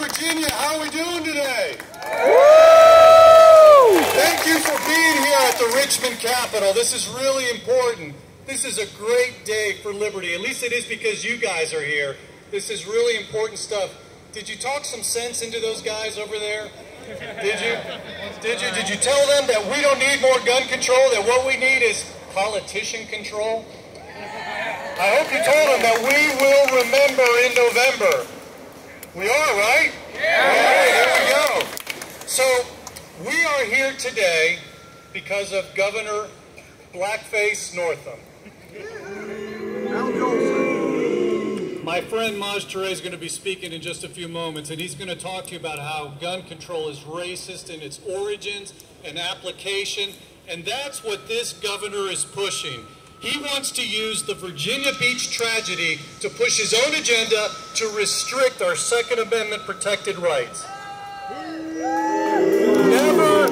Virginia, how are we doing today? Thank you for being here at the Richmond Capitol. This is really important. This is a great day for liberty. At least it is because you guys are here. This is really important stuff. Did you talk some sense into those guys over there? Did you? Did you? Did you tell them that we don't need more gun control, that what we need is politician control? I hope you told them that we will remember in November. We are, right? Yeah. there we go. So, we are here today because of Governor Blackface Northam. My friend Maj Toure is going to be speaking in just a few moments, and he's going to talk to you about how gun control is racist in its origins and application, and that's what this governor is pushing. He wants to use the Virginia Beach tragedy to push his own agenda to restrict our Second Amendment protected rights. Never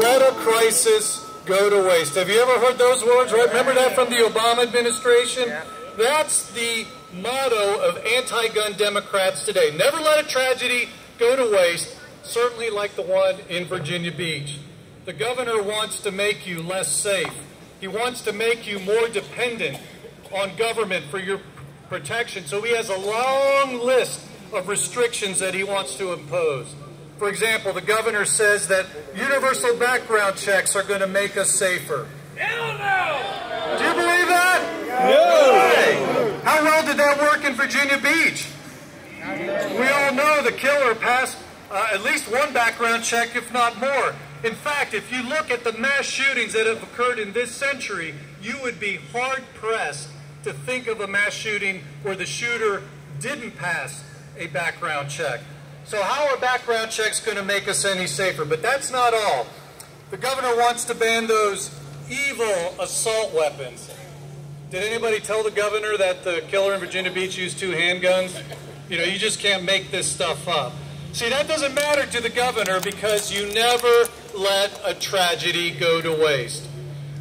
let a crisis go to waste. Have you ever heard those words, right? Remember that from the Obama administration? That's the motto of anti-gun Democrats today. Never let a tragedy go to waste, certainly like the one in Virginia Beach. The governor wants to make you less safe. He wants to make you more dependent on government for your protection. So he has a long list of restrictions that he wants to impose. For example, the governor says that universal background checks are going to make us safer. Hell no! Do you believe that? No! How well did that work in Virginia Beach? We all know the killer passed uh, at least one background check, if not more. In fact, if you look at the mass shootings that have occurred in this century, you would be hard-pressed to think of a mass shooting where the shooter didn't pass a background check. So how are background checks going to make us any safer? But that's not all. The governor wants to ban those evil assault weapons. Did anybody tell the governor that the killer in Virginia Beach used two handguns? You know, you just can't make this stuff up. See, that doesn't matter to the governor because you never let a tragedy go to waste.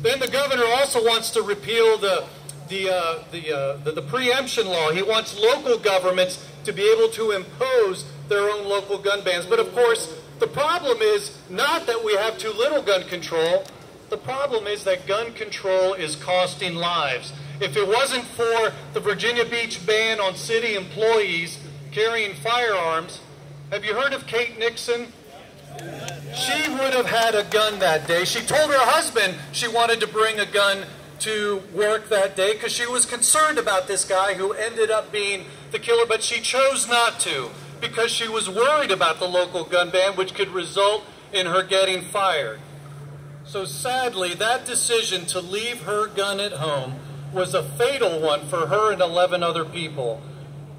Then the governor also wants to repeal the the, uh, the, uh, the, the preemption law. He wants local governments to be able to impose their own local gun bans. But of course, the problem is not that we have too little gun control. The problem is that gun control is costing lives. If it wasn't for the Virginia Beach ban on city employees carrying firearms, have you heard of Kate Nixon? She would have had a gun that day. She told her husband she wanted to bring a gun to work that day because she was concerned about this guy who ended up being the killer, but she chose not to because she was worried about the local gun ban, which could result in her getting fired. So sadly, that decision to leave her gun at home was a fatal one for her and 11 other people.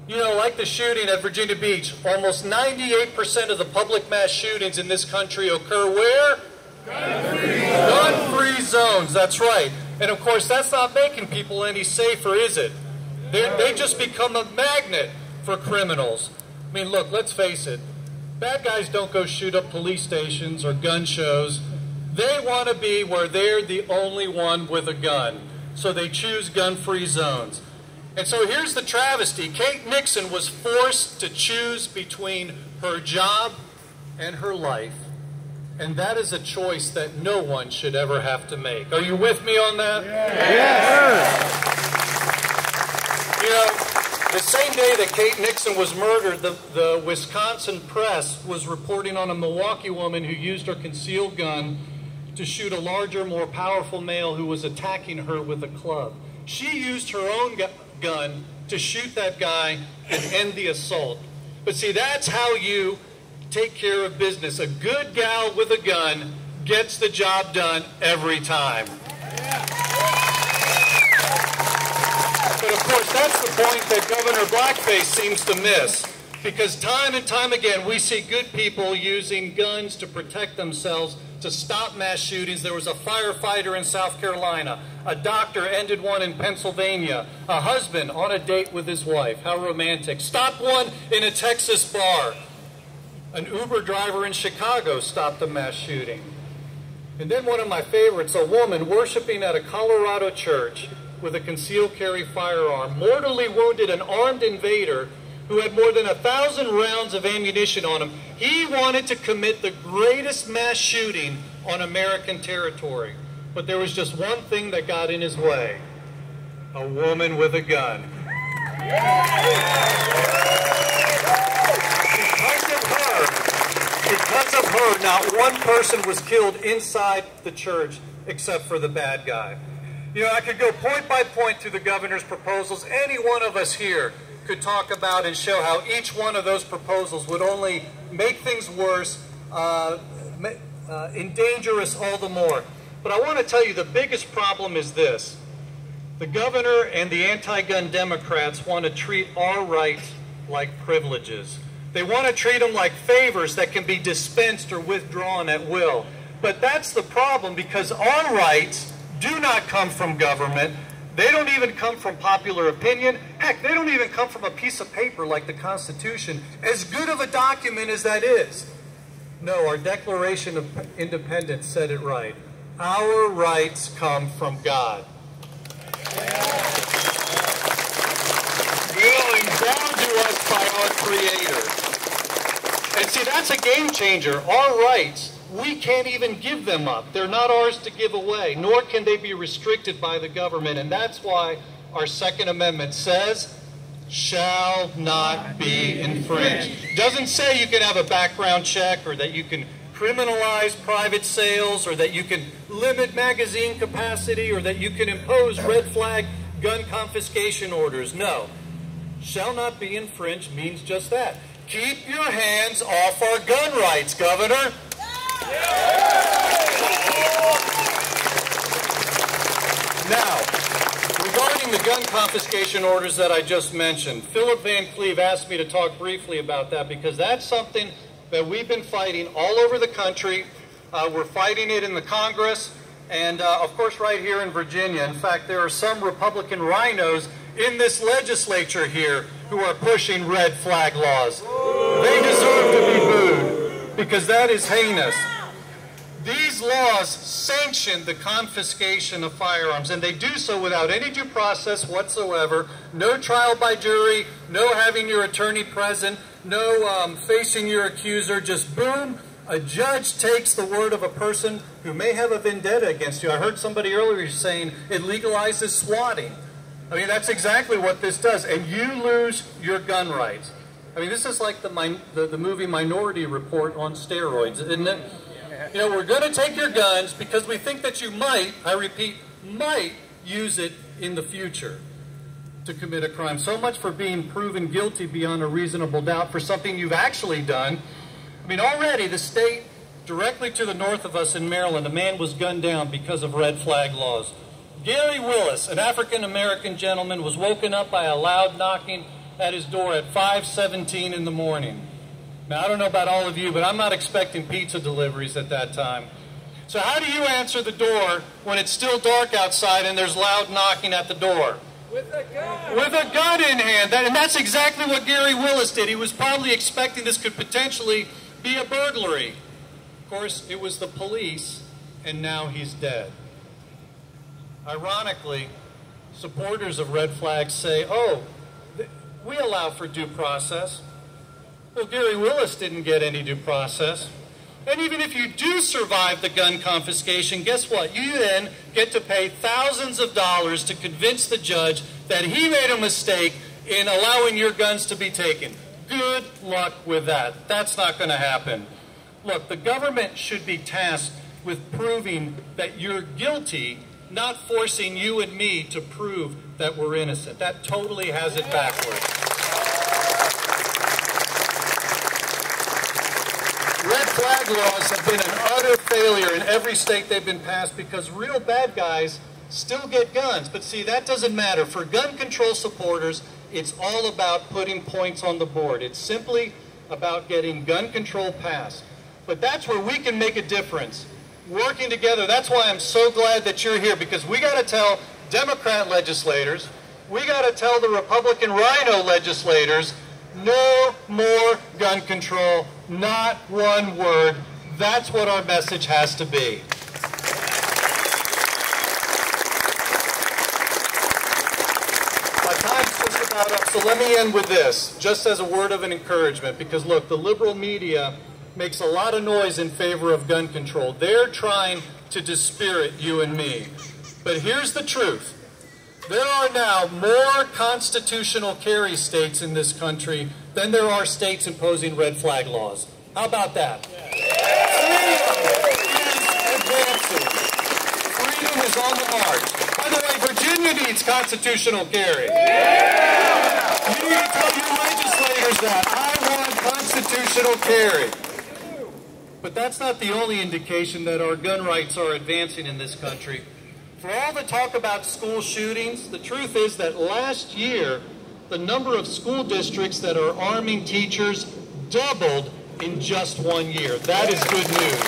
You know, like the shooting at Virginia Beach, almost 98% of the public mass shootings in this country occur where? Gun-free Gun-free zones, that's right. And of course, that's not making people any safer, is it? They're, they just become a magnet for criminals. I mean, look, let's face it. Bad guys don't go shoot up police stations or gun shows. They want to be where they're the only one with a gun. So they choose gun-free zones. And so here's the travesty. Kate Nixon was forced to choose between her job and her life. And that is a choice that no one should ever have to make. Are you with me on that? Yes. You know, the same day that Kate Nixon was murdered, the, the Wisconsin press was reporting on a Milwaukee woman who used her concealed gun to shoot a larger, more powerful male who was attacking her with a club. She used her own gu gun to shoot that guy and end the assault. But see, that's how you take care of business. A good gal with a gun gets the job done every time. But of course, that's the point that Governor Blackface seems to miss. Because time and time again, we see good people using guns to protect themselves to stop mass shootings. There was a firefighter in South Carolina. A doctor ended one in Pennsylvania. A husband on a date with his wife. How romantic. Stopped one in a Texas bar. An Uber driver in Chicago stopped a mass shooting. And then one of my favorites, a woman worshiping at a Colorado church with a concealed carry firearm, mortally wounded an armed invader who had more than a thousand rounds of ammunition on him. He wanted to commit the greatest mass shooting on American territory. But there was just one thing that got in his way a woman with a gun. Because of her, because of her, not one person was killed inside the church except for the bad guy. You know, I could go point by point through the governor's proposals. Any one of us here could talk about and show how each one of those proposals would only make things worse, uh, uh, endanger us all the more. But I want to tell you the biggest problem is this. The governor and the anti-gun Democrats want to treat our rights like privileges. They want to treat them like favors that can be dispensed or withdrawn at will. But that's the problem because our rights do not come from government. They don't even come from popular opinion. Heck, they don't even come from a piece of paper like the Constitution, as good of a document as that is. No, our Declaration of Independence said it right. Our rights come from God. Going down to us by our Creator. And see, that's a game changer. Our rights we can't even give them up. They're not ours to give away, nor can they be restricted by the government. And that's why our Second Amendment says, shall not be infringed. Doesn't say you can have a background check or that you can criminalize private sales or that you can limit magazine capacity or that you can impose red flag gun confiscation orders. No. Shall not be infringed means just that. Keep your hands off our gun rights, Governor. Now, regarding the gun confiscation orders that I just mentioned, Philip Van Cleave asked me to talk briefly about that because that's something that we've been fighting all over the country. Uh, we're fighting it in the Congress and, uh, of course, right here in Virginia. In fact, there are some Republican rhinos in this legislature here who are pushing red flag laws. They because that is heinous. These laws sanction the confiscation of firearms, and they do so without any due process whatsoever, no trial by jury, no having your attorney present, no um, facing your accuser, just boom, a judge takes the word of a person who may have a vendetta against you. I heard somebody earlier saying it legalizes swatting. I mean, that's exactly what this does, and you lose your gun rights. I mean, this is like the, the, the movie Minority Report on steroids, isn't it? You know, we're going to take your guns because we think that you might, I repeat, might use it in the future to commit a crime. So much for being proven guilty beyond a reasonable doubt for something you've actually done. I mean, already the state directly to the north of us in Maryland, a man was gunned down because of red flag laws. Gary Willis, an African American gentleman, was woken up by a loud knocking at his door at 5:17 in the morning. Now, I don't know about all of you, but I'm not expecting pizza deliveries at that time. So, how do you answer the door when it's still dark outside and there's loud knocking at the door? With a gun. With a gun in hand. That, and that's exactly what Gary Willis did. He was probably expecting this could potentially be a burglary. Of course, it was the police, and now he's dead. Ironically, supporters of red flags say, oh, we allow for due process. Well, Gary Willis didn't get any due process. And even if you do survive the gun confiscation, guess what? You then get to pay thousands of dollars to convince the judge that he made a mistake in allowing your guns to be taken. Good luck with that. That's not going to happen. Look, the government should be tasked with proving that you're guilty, not forcing you and me to prove that we're innocent. That totally has it backwards. Red flag laws have been an utter failure in every state they've been passed because real bad guys still get guns. But see, that doesn't matter. For gun control supporters, it's all about putting points on the board. It's simply about getting gun control passed. But that's where we can make a difference. Working together, that's why I'm so glad that you're here because we got to tell Democrat legislators, we got to tell the Republican rhino legislators no more gun control, not one word. That's what our message has to be. So let me end with this, just as a word of an encouragement, because look, the liberal media makes a lot of noise in favor of gun control. They're trying to dispirit you and me. But here's the truth. There are now more constitutional carry states in this country than there are states imposing red flag laws. How about that? Freedom is advancing. Freedom is on the march. By the way, Virginia needs constitutional carry. You need to tell your legislators that. I want constitutional carry. But that's not the only indication that our gun rights are advancing in this country. For all the talk about school shootings, the truth is that last year, the number of school districts that are arming teachers doubled in just one year. That is good news.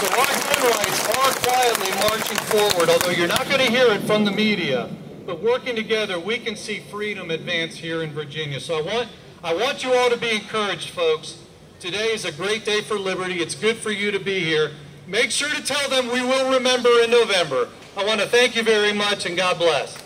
So our gun rights are quietly marching forward, although you're not going to hear it from the media. But working together, we can see freedom advance here in Virginia. So I want, I want you all to be encouraged, folks. Today is a great day for liberty. It's good for you to be here. Make sure to tell them we will remember in November. I want to thank you very much and God bless.